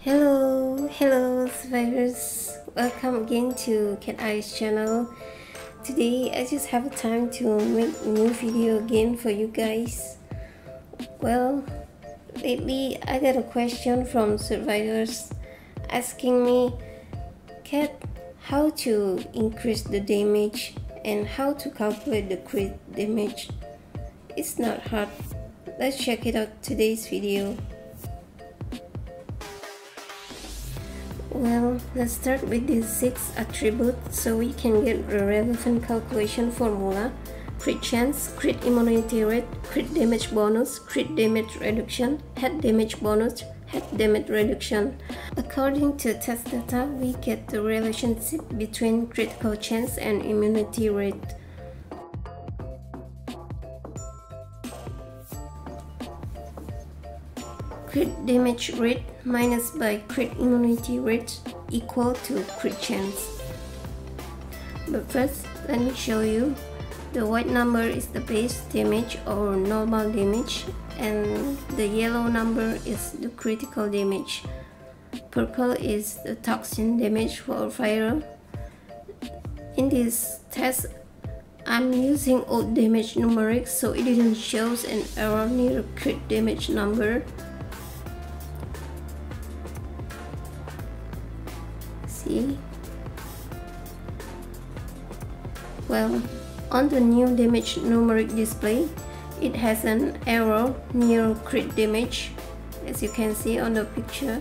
Hello, hello survivors. Welcome again to Cat Eyes channel. Today I just have a time to make a new video again for you guys. Well, lately I got a question from survivors asking me, Cat, how to increase the damage and how to calculate the crit damage. It's not hard. Let's check it out today's video. Well, let's start with these six attributes so we can get the relevant calculation formula. Crit chance, crit immunity rate, crit damage bonus, crit damage reduction, head damage bonus, head damage reduction. According to test data, we get the relationship between critical chance and immunity rate. Crit damage rate minus by crit immunity rate equal to crit chance. But first, let me show you. The white number is the base damage or normal damage and the yellow number is the critical damage. Purple is the toxin damage for fire. In this test, I'm using old damage numeric so it didn't show an error near crit damage number see well on the new damage numeric display it has an arrow near crit damage as you can see on the picture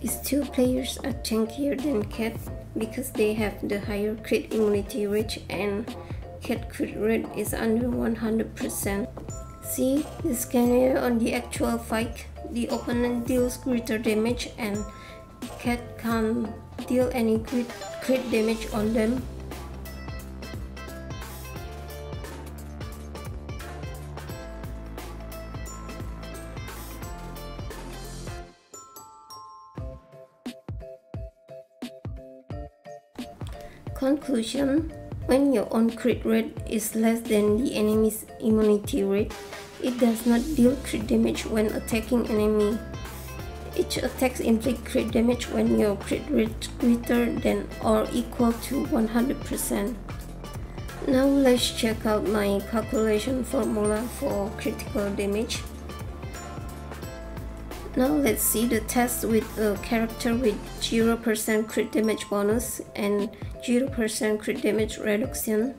These two players are tankier than Cat because they have the higher crit immunity rate and Cat crit rate is under 100%. See the scenario on the actual fight, the opponent deals greater damage and Cat can't deal any crit, crit damage on them. Conclusion When your own crit rate is less than the enemy's immunity rate, it does not deal crit damage when attacking enemy. Each attack inflict crit damage when your crit rate greater than or equal to 100%. Now let's check out my calculation formula for critical damage. Now let's see the test with a character with 0% crit damage bonus and 0% crit damage reduction.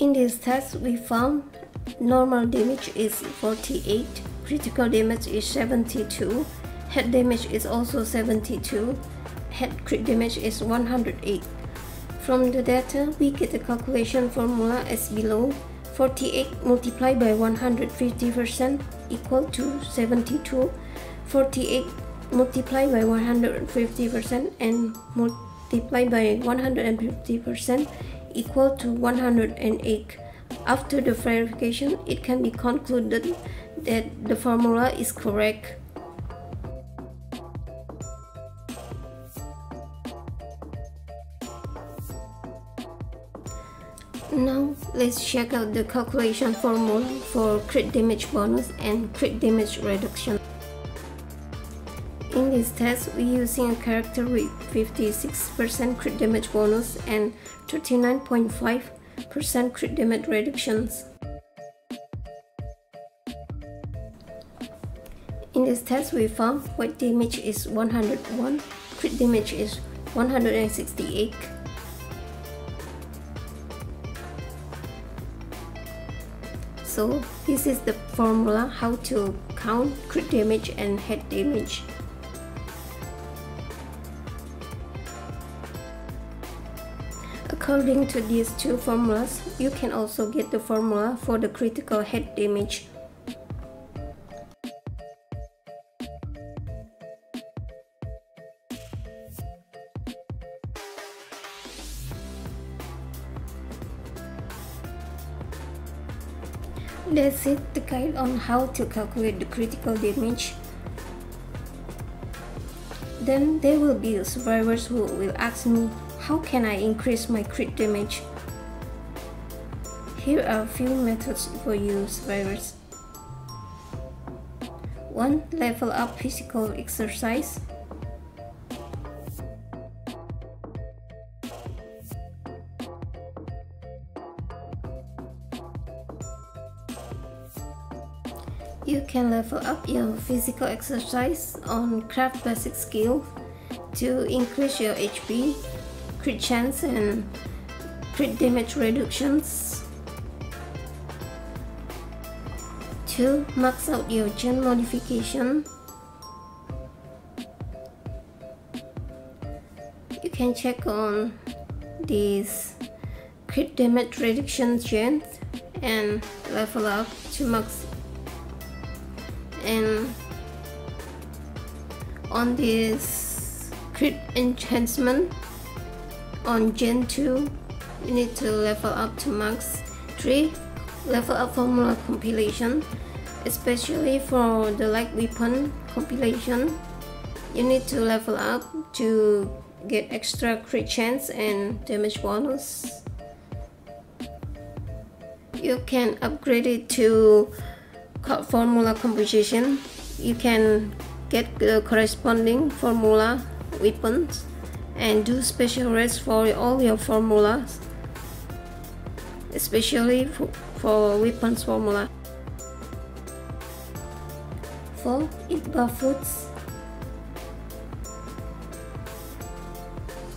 In this test, we found normal damage is 48, critical damage is 72, head damage is also 72, head crit damage is 108. From the data, we get the calculation formula as below. 48 multiplied by 150% equal to 72. 48 multiplied by 150% and multiplied by 150% equal to 108. After the verification, it can be concluded that the formula is correct. Now, let's check out the calculation formula for crit damage bonus and crit damage reduction. In this test, we're using a character with 56% crit damage bonus and 39.5% crit damage reductions. In this test, we found white damage is 101, crit damage is 168. So this is the formula how to count crit damage and head damage. According to these two formulas, you can also get the formula for the critical head damage. That's it, the guide on how to calculate the critical damage. Then there will be survivors who will ask me how can I increase my crit damage? Here are a few methods for you survivors. 1. Level up physical exercise. You can level up your physical exercise on craft basic skill to increase your HP, crit chance and crit damage reductions. 2. Max out your gen modification. You can check on this crit damage reduction gen and level up to max and on this crit enhancement on gen 2 you need to level up to max 3 level up formula compilation especially for the light weapon compilation. You need to level up to get extra crit chance and damage bonus. You can upgrade it to formula composition. You can get the corresponding formula weapons and do special rates for all your formulas especially for, weapons formula. For bar foods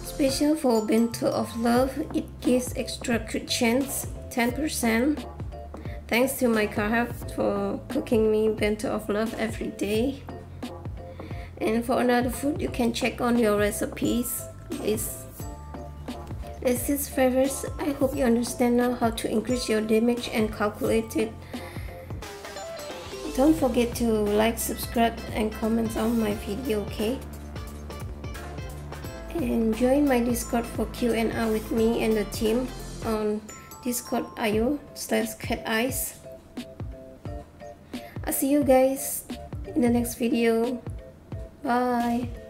Special for Bento of Love, it gives extra chance 10% Thanks to my Carhaft for cooking me bento of love every day. And for another food, you can check on your recipes list. This is favors. I hope you understand now how to increase your damage and calculate it. Don't forget to like, subscribe, and comment on my video, okay? And join my Discord for Q&A with me and the team on discord.io slash cat eyes. I'll see you guys in the next video. Bye